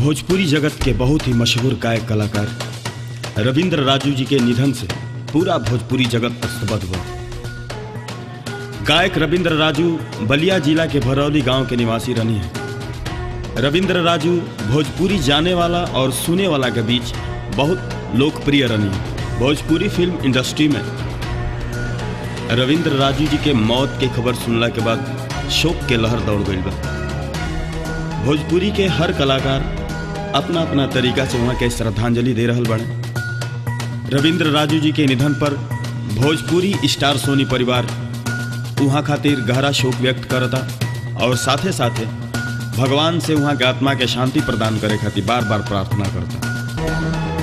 भोजपुरी जगत के बहुत ही मशहूर गायक कलाकार रविंद्र राजू जी के निधन से पूरा भोजपुरी जगत स्तब्ध हुआ। गायक रविंद्र राजू बलिया जिला के भरौली गाँव के निवासी रनी है। रविंद्र राजू भोजपुरी जाने वाला और सुने वाला के बीच बहुत लोकप्रिय रनी है भोजपुरी फ़िल्म इंडस्ट्री में। रविंद्र राजू जी के मौत के खबर सुनला के बाद शोक के लहर दौड़ गई बा। भोजपुरी के हर कलाकार अपना अपना तरीका से वहाँ के श्रद्धांजलि दे रहा बने रविंद्र राजू जी के निधन पर भोजपुरी स्टार सोनी परिवार वहाँ खातिर गहरा शोक व्यक्त करता और साथे साथे भगवान से वहाँ के आत्मा के शांति प्रदान करे खातिर बार बार प्रार्थना करता।